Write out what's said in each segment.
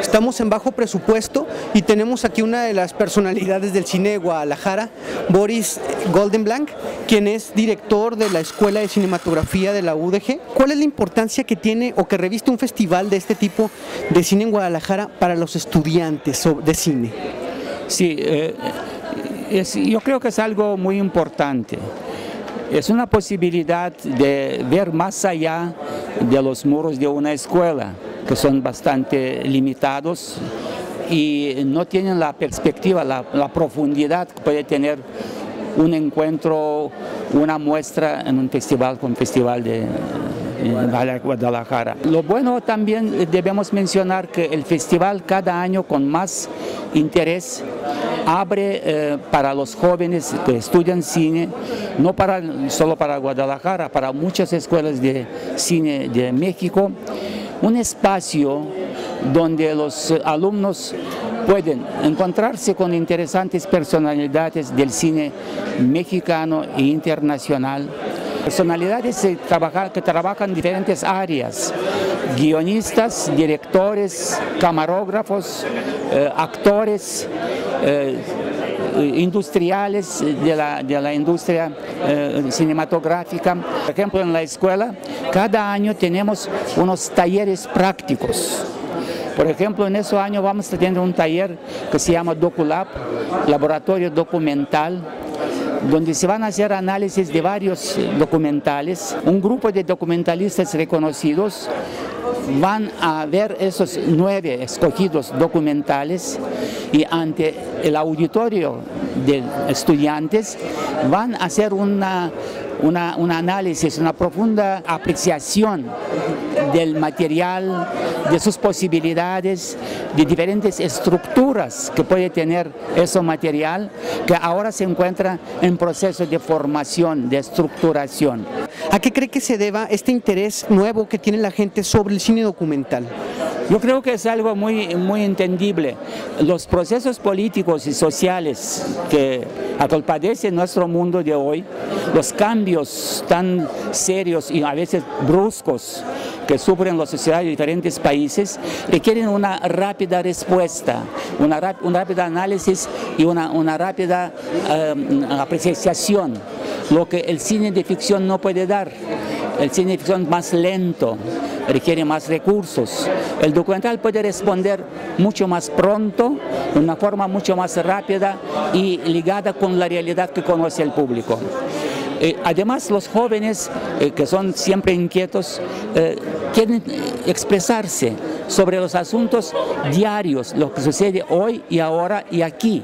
Estamos en bajo presupuesto y tenemos aquí una de las personalidades del cine de Guadalajara, Boris Goldenblanc, quien es director de la Escuela de Cinematografía de la UDG. ¿Cuál es la importancia que tiene o que reviste un festival de este tipo de cine en Guadalajara para los estudiantes de cine? Sí, eh, yo creo que es algo muy importante. Es una posibilidad de ver más allá de los muros de una escuela, que son bastante limitados y no tienen la perspectiva, la, profundidad que puede tener un encuentro, una muestra en un festival como Festival de, Guadalajara. Lo bueno también debemos mencionar que el festival cada año con más interés abre eh, para los jóvenes que estudian cine, no para, solo para Guadalajara, para muchas escuelas de cine de México, un espacio donde los alumnos pueden encontrarse con interesantes personalidades del cine mexicano e internacional, personalidades que trabajan, en diferentes áreas, guionistas, directores, camarógrafos, eh, actores, eh, industriales de la, de la industria eh, cinematográfica. Por ejemplo, en la escuela, cada año tenemos unos talleres prácticos. Por ejemplo, en ese año vamos a tener un taller que se llama DocuLab, Laboratorio Documental, donde se van a hacer análisis de varios documentales. Un grupo de documentalistas reconocidos van a ver esos nueve escogidos documentales y ante el auditorio de estudiantes van a hacer una, una, un análisis, una profunda apreciación del material, de sus posibilidades, de diferentes estructuras que puede tener ese material que ahora se encuentra en proceso de formación, de estructuración. ¿A qué cree que se deba este interés nuevo que tiene la gente sobre el cine documental? Yo creo que es algo muy, muy entendible. Los procesos políticos y sociales que atolpadece nuestro mundo de hoy, los cambios tan serios y a veces bruscos que sufren las sociedades de diferentes países requieren una rápida respuesta, una, un rápido análisis y una, una rápida eh, apreciación, lo que el cine de ficción no puede dar. El cine ficción más lento, requiere más recursos. El documental puede responder mucho más pronto, de una forma mucho más rápida y ligada con la realidad que conoce el público. Eh, además, los jóvenes, eh, que son siempre inquietos, eh, quieren expresarse sobre los asuntos diarios, lo que sucede hoy y ahora y aquí.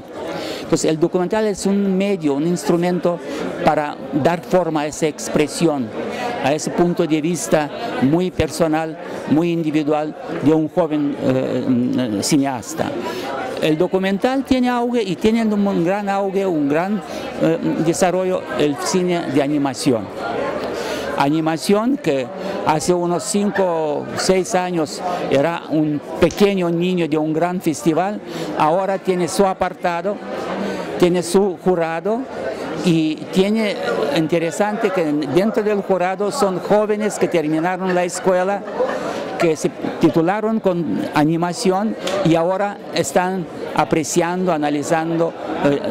Entonces, el documental es un medio, un instrumento para dar forma a esa expresión, a ese punto de vista muy personal, muy individual de un joven cineasta el documental tiene auge y tiene un gran auge, un gran eh, desarrollo el cine de animación. Animación que hace unos 5 o 6 años era un pequeño niño de un gran festival, ahora tiene su apartado, tiene su jurado y tiene interesante que dentro del jurado son jóvenes que terminaron la escuela que se titularon con animación y ahora están apreciando, analizando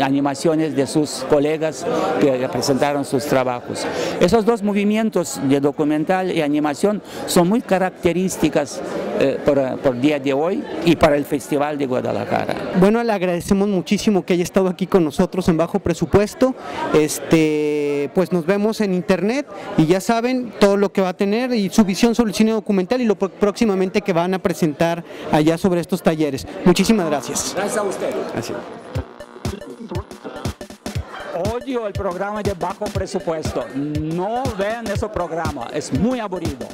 animaciones de sus colegas que presentaron sus trabajos. Esos dos movimientos de documental y animación son muy características eh, por, día de hoy y para el Festival de Guadalajara. Bueno, le agradecemos muchísimo que haya estado aquí con nosotros en bajo presupuesto. Este, pues nos vemos en internet y ya saben todo lo que va a tener y su visión sobre el cine documental y lo próximamente que van a presentar allá sobre estos talleres. Muchísimas gracias. Gracias a usted. Odio el programa de bajo presupuesto. No vean ese programa, es muy aburrido.